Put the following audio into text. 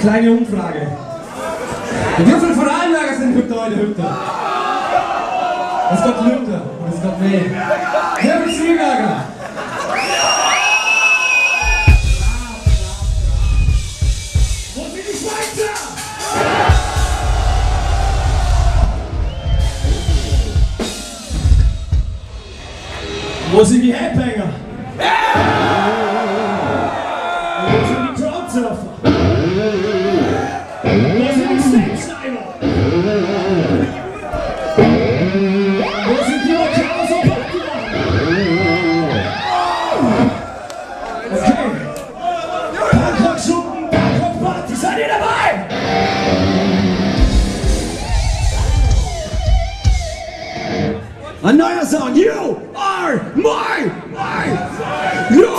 kleine Umfrage. Wie viele Vorarlberger sind Hüpter heute Hüpter? Es kommt Lübter und es kommt May. Wer wird Spielberger? Wo sind die Schweizer? Wo sind die Headbanger? Anaya song, you are my, my, your